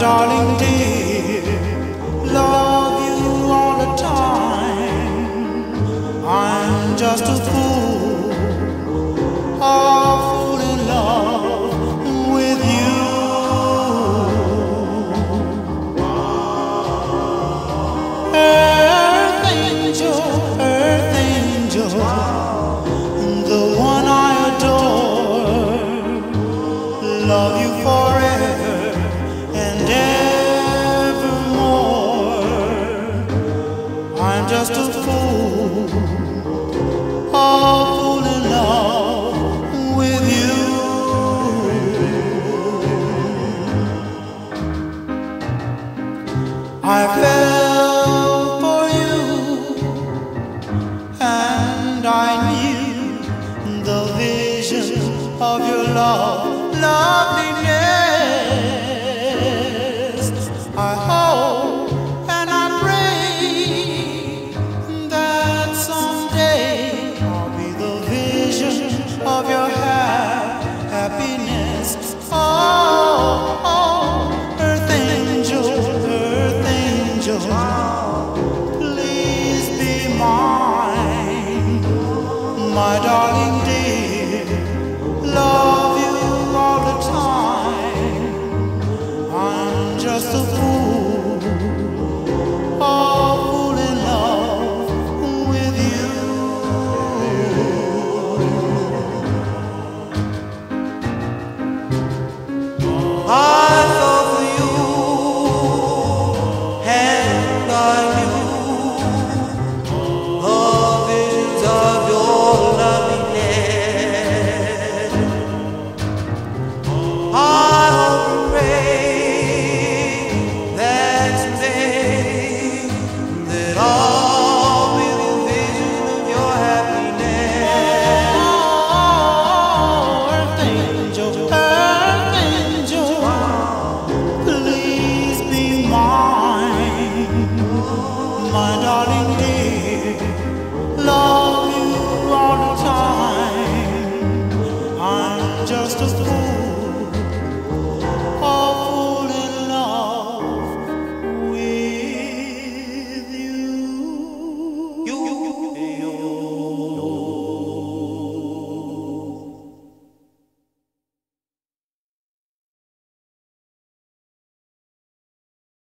darling dear, love you all the time. I'm just a fool, a fool in love with you. Earth angel, earth angel, the one I adore. Love you forever just a fool, a fool in love with you. I fell for you, and I knew the vision of your love, loveliness. My darling